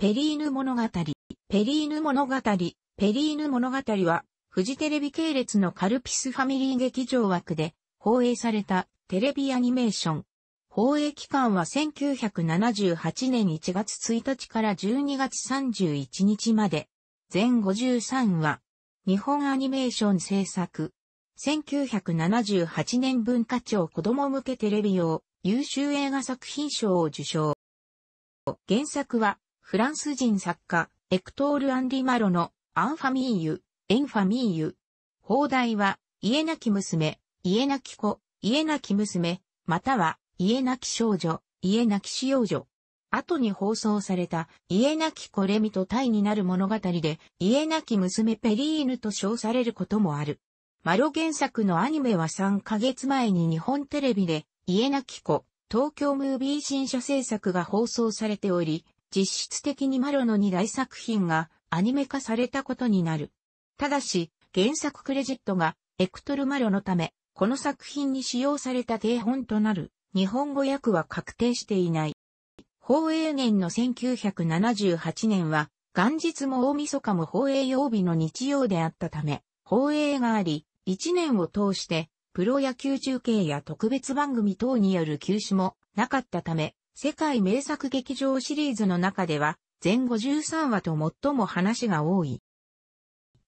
ペリーヌ物語。ペリーヌ物語。ペリーヌ物語は、フジテレビ系列のカルピスファミリー劇場枠で放映されたテレビアニメーション。放映期間は1978年1月1日から12月31日まで。全53話。日本アニメーション制作。1978年文化庁子供向けテレビ用優秀映画作品賞を受賞。原作はフランス人作家、エクトール・アンリ・マロのアンファミーユ、エンファミーユ。放題は、家なき娘、家なき子、家なき娘、または、家なき少女、家なき使用女。後に放送された、家なき子レミとタイになる物語で、家なき娘ペリーヌと称されることもある。マロ原作のアニメは3ヶ月前に日本テレビで、家なき子、東京ムービー新書制作が放送されており、実質的にマロの2大作品がアニメ化されたことになる。ただし、原作クレジットがエクトルマロのため、この作品に使用された定本となる日本語訳は確定していない。放映年の1978年は元日も大晦日も放映曜日の日曜であったため、放映があり、1年を通してプロ野球中継や特別番組等による休止もなかったため、世界名作劇場シリーズの中では、全53話と最も話が多い。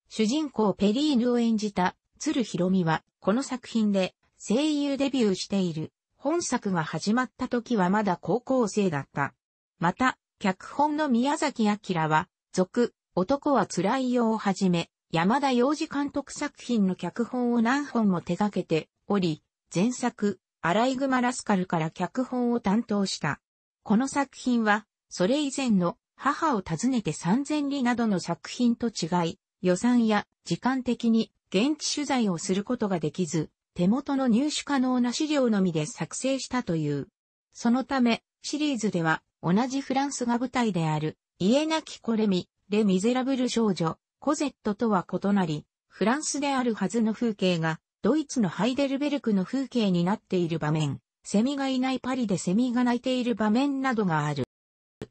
主人公ペリーヌを演じた鶴ひろみは、この作品で声優デビューしている。本作が始まった時はまだ高校生だった。また、脚本の宮崎明は、続、男は辛いよをはじめ、山田洋次監督作品の脚本を何本も手掛けており、前作、アライグマラスカルから脚本を担当した。この作品は、それ以前の母を訪ねて三千里などの作品と違い、予算や時間的に現地取材をすることができず、手元の入手可能な資料のみで作成したという。そのため、シリーズでは同じフランスが舞台である、家なきコレミ、レ・ミゼラブル少女、コゼットとは異なり、フランスであるはずの風景がドイツのハイデルベルクの風景になっている場面、セミがいないパリでセミが鳴いている場面などがある。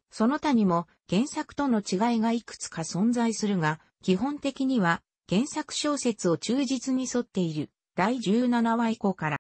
その他にも原作との違いがいくつか存在するが、基本的には原作小説を忠実に沿っている第17話以降から。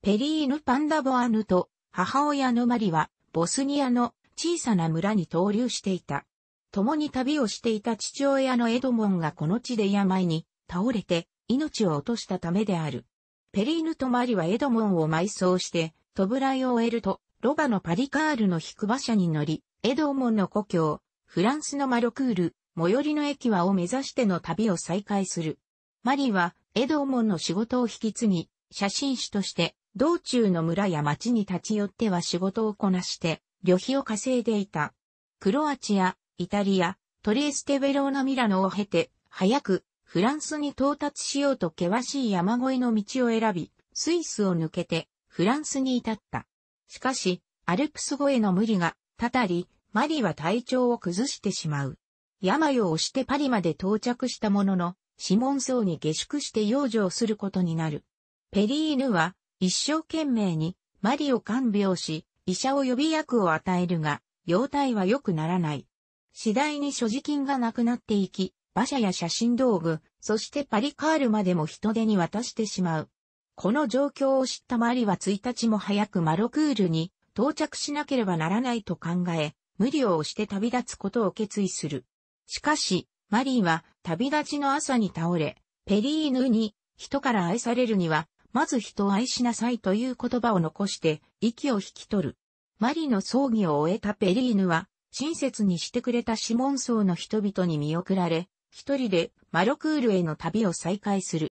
ペリーヌ・パンダボアヌと母親のマリはボスニアの小さな村に投留していた。共に旅をしていた父親のエドモンがこの地で病に倒れて命を落としたためである。ペリーヌとマリはエドモンを埋葬して、トブライを終えると、ロバのパリカールの引く馬車に乗り、エドモンの故郷、フランスのマロクール、最寄りの駅はを目指しての旅を再開する。マリは、エドモンの仕事を引き継ぎ、写真師として、道中の村や町に立ち寄っては仕事をこなして、旅費を稼いでいた。クロアチア、イタリア、トリエステベローナミラノを経て、早くフランスに到達しようと険しい山越えの道を選び、スイスを抜けて、フランスに至った。しかし、アルプス越えの無理が、たたり、マリは体調を崩してしまう。病を押してパリまで到着したものの、シモン層に下宿して養生することになる。ペリーヌは、一生懸命に、マリを看病し、医者を予備薬を与えるが、容体は良くならない。次第に所持金がなくなっていき、馬車や写真道具、そしてパリカールまでも人手に渡してしまう。この状況を知ったマリは1日も早くマロクールに到着しなければならないと考え、無理を押して旅立つことを決意する。しかし、マリーは旅立ちの朝に倒れ、ペリーヌに人から愛されるには、まず人を愛しなさいという言葉を残して息を引き取る。マリの葬儀を終えたペリーヌは、親切にしてくれたシモン層の人々に見送られ、一人でマロクールへの旅を再開する。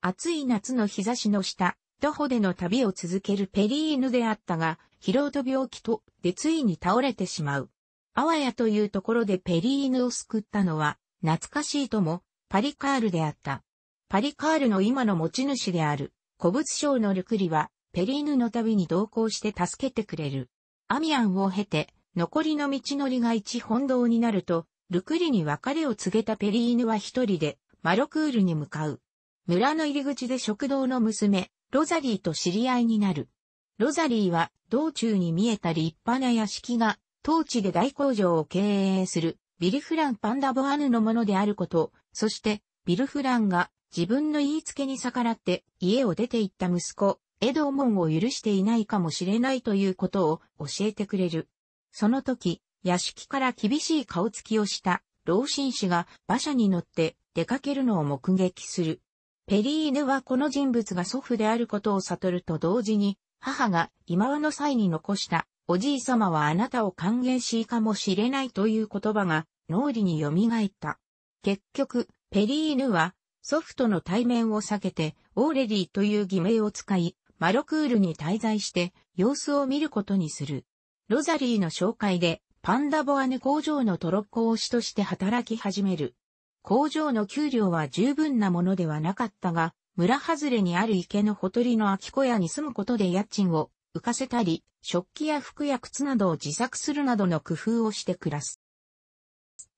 暑い夏の日差しの下、徒歩での旅を続けるペリーヌであったが、疲労と病気と、でついに倒れてしまう。あわやというところでペリーヌを救ったのは、懐かしいとも、パリカールであった。パリカールの今の持ち主である、古物商のルクリは、ペリーヌの旅に同行して助けてくれる。アミアンを経て、残りの道のりが一本道になると、ルクリに別れを告げたペリーヌは一人でマロクールに向かう。村の入り口で食堂の娘、ロザリーと知り合いになる。ロザリーは道中に見えた立派な屋敷が当地で大工場を経営するビル・フラン・パンダボアヌのものであること、そしてビル・フランが自分の言いつけに逆らって家を出て行った息子、エドーモンを許していないかもしれないということを教えてくれる。その時、屋敷から厳しい顔つきをした老紳士が馬車に乗って出かけるのを目撃する。ペリーヌはこの人物が祖父であることを悟ると同時に、母が今和の際に残したおじい様はあなたを歓迎しいかもしれないという言葉が脳裏に蘇った。結局、ペリーヌは祖父との対面を避けて、オーレリーという偽名を使い、マロクールに滞在して様子を見ることにする。ロザリーの紹介で、パンダボアヌ工場のトロッコ押しとして働き始める。工場の給料は十分なものではなかったが、村外れにある池のほとりの空き小屋に住むことで家賃を浮かせたり、食器や服や靴などを自作するなどの工夫をして暮らす。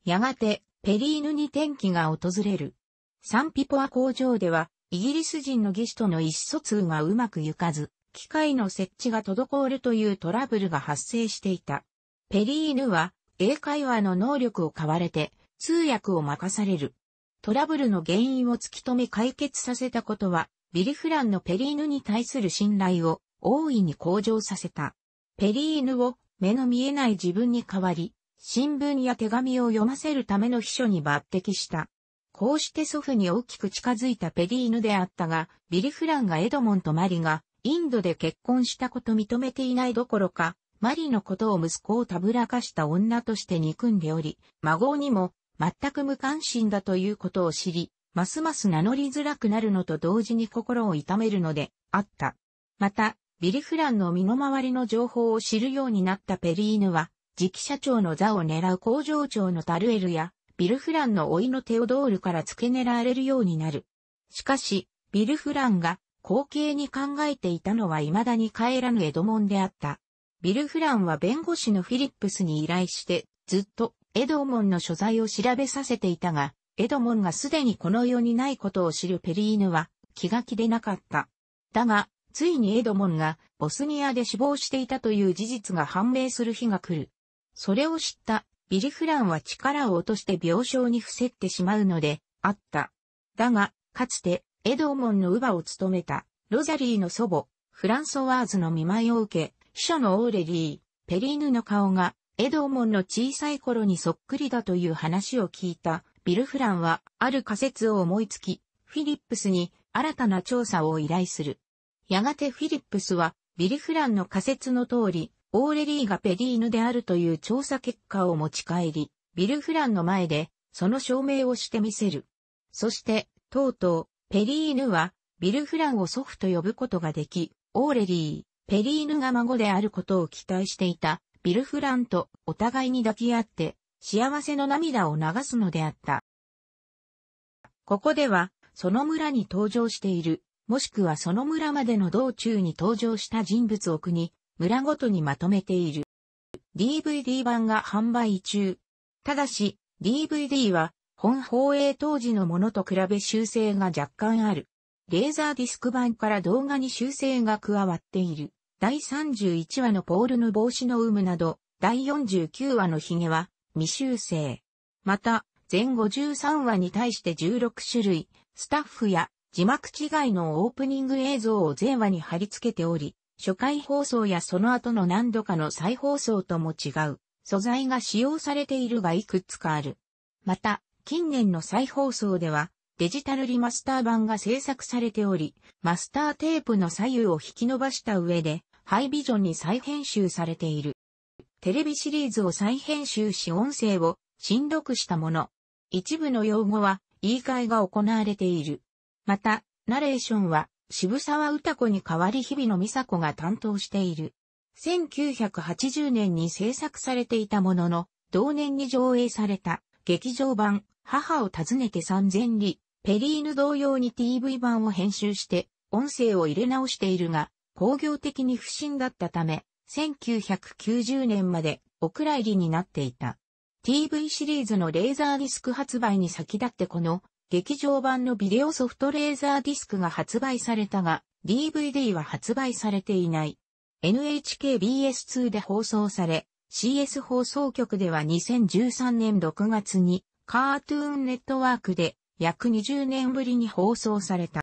やがて、ペリーヌに転機が訪れる。サンピポア工場では、イギリス人の技師との意思疎通がうまくいかず、機械の設置が滞るというトラブルが発生していた。ペリーヌは、英会話の能力を買われて、通訳を任される。トラブルの原因を突き止め解決させたことは、ビリフランのペリーヌに対する信頼を大いに向上させた。ペリーヌを目の見えない自分に代わり、新聞や手紙を読ませるための秘書に抜擢した。こうして祖父に大きく近づいたペリーヌであったが、ビリフランがエドモンとマリがインドで結婚したこと認めていないどころか、マリのことを息子をたぶらかした女として憎んでおり、孫にも全く無関心だということを知り、ますます名乗りづらくなるのと同時に心を痛めるのであった。また、ビリフランの身の回りの情報を知るようになったペリーヌは、次期社長の座を狙う工場長のタルエルや、ビルフランの甥のテオドールから付け狙われるようになる。しかし、ビルフランが後継に考えていたのは未だに帰らぬエドモンであった。ビルフランは弁護士のフィリップスに依頼して、ずっとエドモンの所在を調べさせていたが、エドモンがすでにこの世にないことを知るペリーヌは気が気でなかった。だが、ついにエドモンがボスニアで死亡していたという事実が判明する日が来る。それを知ったビリフランは力を落として病床に伏せってしまうので、あった。だが、かつて、エドモンの乳母を務めた、ロザリーの祖母、フランソワーズの見舞いを受け、秘書のオーレリー、ペリーヌの顔が、エドーモンの小さい頃にそっくりだという話を聞いた、ビルフランは、ある仮説を思いつき、フィリップスに新たな調査を依頼する。やがてフィリップスは、ビルフランの仮説の通り、オーレリーがペリーヌであるという調査結果を持ち帰り、ビルフランの前で、その証明をしてみせる。そして、とうとう、ペリーヌは、ビルフランを祖父と呼ぶことができ、オーレリー、ペリーヌが孫であることを期待していた、ビルフランとお互いに抱き合って、幸せの涙を流すのであった。ここでは、その村に登場している、もしくはその村までの道中に登場した人物を国、村ごとにまとめている。DVD 版が販売中。ただし、DVD は本放映当時のものと比べ修正が若干ある。レーザーディスク版から動画に修正が加わっている。第31話のポールの帽子の有無など、第49話のヒゲは未修正。また、全53話に対して16種類、スタッフや字幕違いのオープニング映像を全話に貼り付けており、初回放送やその後の何度かの再放送とも違う素材が使用されているがいくつかある。また、近年の再放送ではデジタルリマスター版が制作されており、マスターテープの左右を引き伸ばした上で、ハイビジョンに再編集されている。テレビシリーズを再編集し音声を新録したもの。一部の用語は言い換えが行われている。また、ナレーションは渋沢歌子に代わり日々野美佐子が担当している。1980年に制作されていたものの、同年に上映された劇場版母を訪ねて三千里、ペリーヌ同様に TV 版を編集して音声を入れ直しているが、工業的に不審だったため、1990年までお蔵入りになっていた。TV シリーズのレーザーディスク発売に先立ってこの劇場版のビデオソフトレーザーディスクが発売されたが、DVD は発売されていない。NHKBS2 で放送され、CS 放送局では2013年6月にカートゥーンネットワークで約20年ぶりに放送された。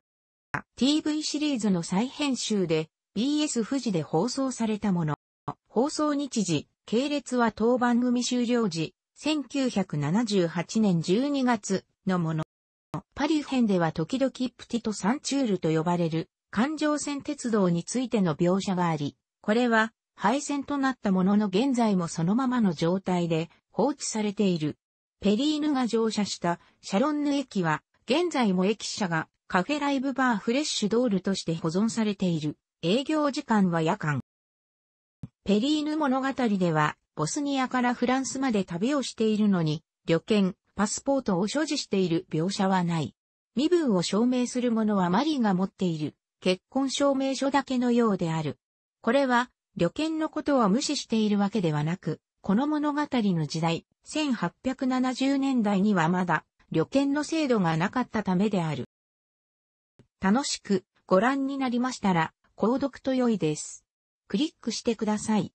TV シリーズの再編集で BS 富士で放送されたもの。放送日時、系列は当番組終了時、1978年12月のもの。パリ編では時々プティト・サンチュールと呼ばれる環状線鉄道についての描写があり、これは廃線となったものの現在もそのままの状態で放置されている。ペリーヌが乗車したシャロンヌ駅は現在も駅舎がカフェライブバーフレッシュドールとして保存されている。営業時間は夜間。ペリーヌ物語ではボスニアからフランスまで旅をしているのに旅券、パスポートを所持している描写はない。身分を証明するものはマリーが持っている結婚証明書だけのようである。これは旅券のことを無視しているわけではなく、この物語の時代、1870年代にはまだ旅券の制度がなかったためである。楽しくご覧になりましたら、購読と良いです。クリックしてください。